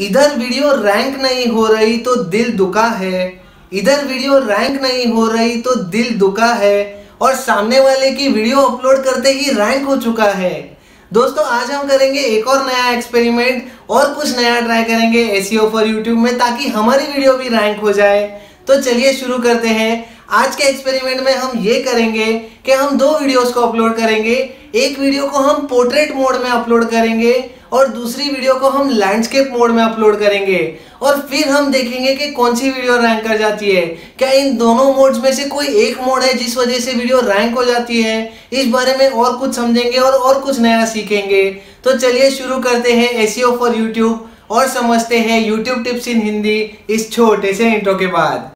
इधर video rank नहीं हो रही तो दिल दुखा है। इधर वीडियो रैंक नहीं हो रही तो दिल दुखा है। और सामने वाले की वीडियो अपलोड करते ही रैंक हो चुका है। दोस्तों, आज हम करेंगे एक और नया एक्सपेरिमेंट और कुछ नया ट्राई करेंगे एसीओ फॉर यूट्यूब में ताकि हमारी वीडियो भी रैंक हो जाए। तो चलिए शुरू करते हैं। आज के एक्सपेरिमेंट में हम ये करेंगे कि हम दो वीडियोस को अपलोड करेंगे। एक वीडियो को हम पोर्ट्रेट मोड में अपलोड करेंगे। और दूसरी वीडियो को हम लैंडस्केप मोड में अपलोड करेंगे। और फिर हम देखेंगे कि कौन सी वीडियो रैंक कर जाती है। क्या इन दोनों मोड्स में से कोई एक मोड है जिस वजह से वीडियो रैंक हो जाती है? इस बारे में और कुछ समझेंगे और और कुछ नया सीखेंगे। तो चलिए शुरू करते हैं एसीओ फॉर यूट्यूब और समझते हैं यूट्यूब टिप्स इन हिंदी इस छोटे से इंट्रो के बाद।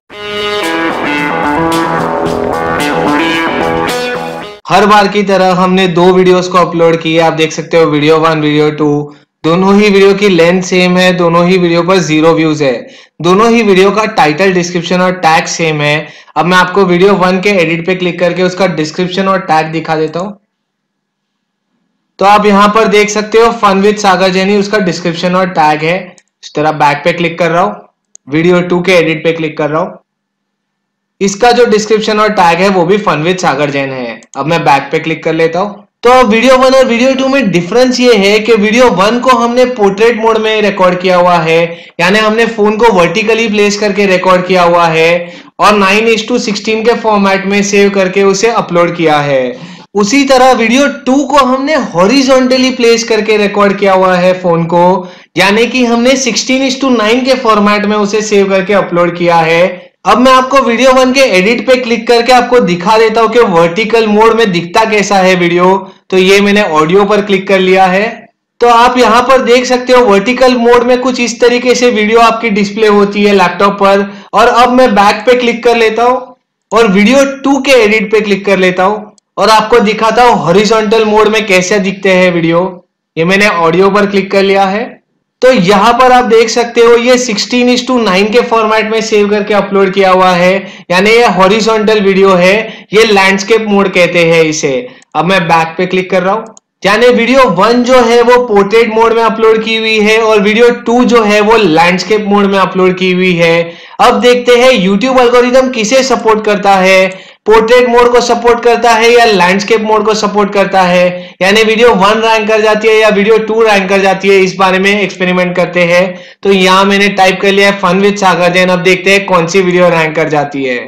हर बार की तरह हमने दो वीडियोस को अपलोड किए, आप देख सकते हो वीडियो वन वीडियो टू दोनों ही वीडियो की लेंथ सेम है, दोनों ही वीडियो पर ज़ीरो व्यूज़ है। दोनों ही वीडियो का टाइटल डिस्क्रिप्शन और टैग सेम है। अब मैं आपको वीडियो वन के एडिट पे क्लिक करके उसका डिस्क्रिप्शन और टैग दिखा देता हूँ। तो आप यहाँ पर देख सकते हो फन विद सागर जैनी उसका डिस्क्रिप्शन और टैग है। इस तरह बैक पे क्लिक कर रहा हूँ। वीडियो टू के एडिट पे क्लिक कर रहा हूँ। इसका जो डिस्क्रिप्शन और टैग है, वो भी फन विद सागर जैन है। अब मैं बैक पे क्लिक कर लेता हूँ। तो वीडियो वन और वीडियो टू में डिफरेंस ये है कि वीडियो वन को हमने पोर्ट्रेट मोड में रिकॉर्ड किया हुआ है। यानी हमने फ़ोन को वर्टिकली प्लेस करके रिकॉर्ड किया हुआ है और नाइन इज़ टू सिक्सटीन के फॉर्मेट में सेव करके उसे अपलोड किया है। उसी तरह वीडियो टू को हमने हॉरिजॉन्टली प्लेस करके रिकॉर्ड किया हुआ है फ़ोन को। यानी कि हमने सिक्सटीन इज़ टू नाइन के फॉर्मेट में उसे सेव करके अपलोड किया है। अब मैं आपको वीडियो वन के एडिट पे क्लिक करके आपको दिखा देता हूँ कि वर्टिकल मोड में दिखता कैसा है वीडियो तो ये मैंने ऑडियो पर क्लिक कर लिया है। तो आप यहाँ पर देख सकते हो वर्टिकल मोड में कुछ इस तरीके से वीडियो आपकी डिस्प्ले होती है लैपटॉप पर। और अब मैं बैक पे क्लिक कर लेता हूँ और वीडियो टू के एडिट पे क्लिक कर लेता हूँ और आपको दिखाता हूँ हॉरिजॉन्टल मोड में कैसे दिखते हैं वीडियो ये मैंने ऑडियो पर क्लिक कर लिया है। तो यहाँ पर आप देख सकते हो, ये 16 इज़ टू नाइन के फॉर्मेट में सेव करके अपलोड किया हुआ है। यानी ये हॉरिजॉन्टल वीडियो है, ये लैंडस्केप मोड कहते हैं इसे। अब मैं बैक पे क्लिक कर रहा हूँ। यानी वीडियो वन जो है वो पोर्ट्रेट मोड में अपलोड की हुई है और वीडियो टू जो है वो लैंडस्केप मोड में अपलोड की हुई है। अब देखते हैं यूट्यूब अल्गोरिदम किसे सपोर्ट करता है। पोर्ट्रेट मोड को सपोर्ट करता है या लैंडस्केप मोड को सपोर्ट करता है? यानी वीडियो वन रैंक कर जाती है या वीडियो टू रैंक कर जाती है, इस बारे में एक्सपेरिमेंट करते हैं। तो यहाँ मैंने टाइप कर लिया है फन विद सागर जैन अब देखते हैं कौन सी वीडियो रैंक कर जाती है।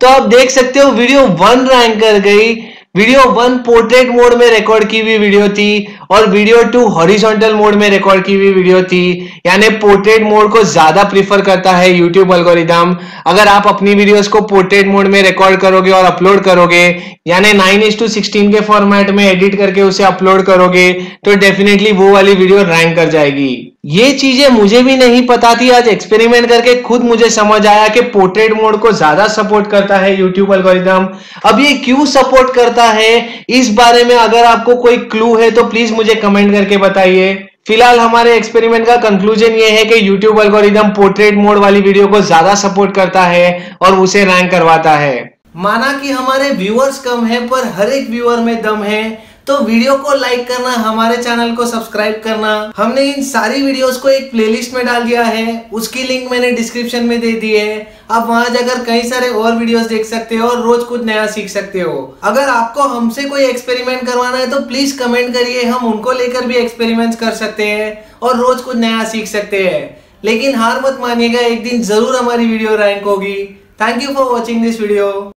तो आप देख सकते हो वीडियो वन रैंक कर गई। वीडियो वन पोर्ट्रेट मोड में रिकॉर्ड की हुई वीडियो थी और वीडियो टू हॉरिजॉन्टल मोड में रिकॉर्ड की हुई वीडियो थी। यानी पोर्ट्रेट मोड को ज़्यादा प्रीफर करता है यूट्यूब अल्गोरिदम अगर आप अपनी वीडियोस को पोर्ट्रेट मोड में रिकॉर्ड करोगे और अपलोड करोगे, यानी नाइन एस टू सिक्सटीन के फॉर्मेट में एडिट करके उसे अपलोड करोगे तो डेफिनेटली वो वाली वीडियो रैंक कर जाएगी। ये चीज़ें मुझे भी नहीं पता थी। आज एक्सपेरिमेंट करके खुद मुझे समझ आया कि पोर्ट्रेट मोड को ज़्यादा सपोर्ट करता है यूट्यूब अल्गोरिदम अब ये क्यों सपोर्ट करता है? इस बारे में अगर आपको कोई क्लू है तो प्लीज़ मुझे कमेंट करके बताइए। फ़िलहाल हमारे एक्सपेरिमेंट का कंक्लूजन ये है कि यूट्यूब अल्गोरिदम पोर्ट्रेट मोड वाली वीडियो को ज़्यादा सपोर्ट करता है और उसे रैंक करवाता है। माना कि हमारे व्यूअर्स कम है, पर हर एक व्यूअर में दम है। तो वीडियो को लाइक करना, हमारे चैनल को सब्सक्राइब करना। हमने इन सारी वीडियोस को एक प्लेलिस्ट में डाल दिया है, उसकी लिंक मैंने डिस्क्रिप्शन में दे दी है। आप वहाँ जाकर कई सारे और वीडियोस देख सकते हो और रोज कुछ नया सीख सकते हो। अगर आपको हमसे कोई एक्सपेरिमेंट करवाना है तो प्लीज़ कमेंट करिए, हम उनको लेकर भी एक्सपेरिमेंट कर सकते हैं और रोज कुछ नया सीख सकते हैं। लेकिन हार मत मानिएगा, एक दिन ज़रूर हमारी वीडियो रैंक होगी। Thank you for watching this video